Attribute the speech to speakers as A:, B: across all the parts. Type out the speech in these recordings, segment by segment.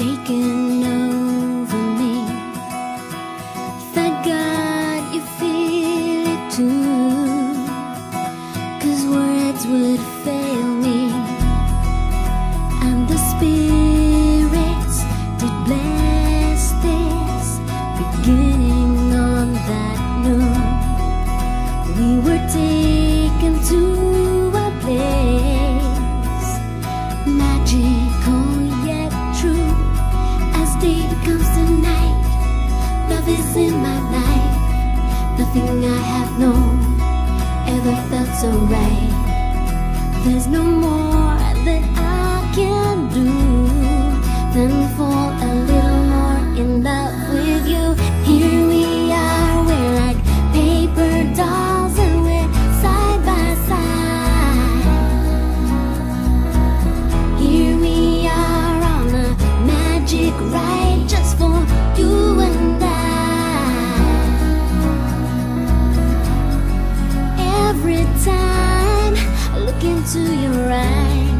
A: taken over me. Thank God you feel it too, cause words would fail. in my life. Nothing I have known ever felt so right. There's no more that I can do than fall to your eyes.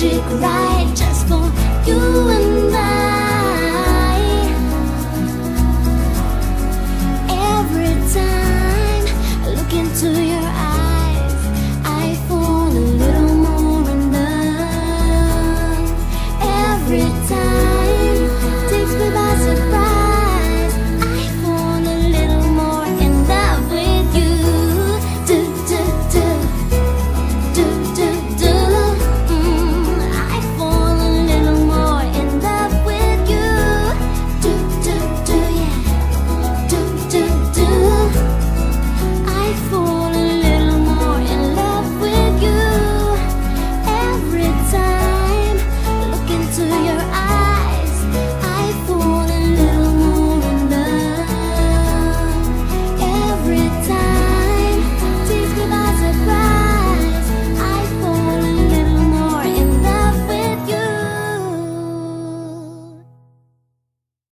A: 是古来。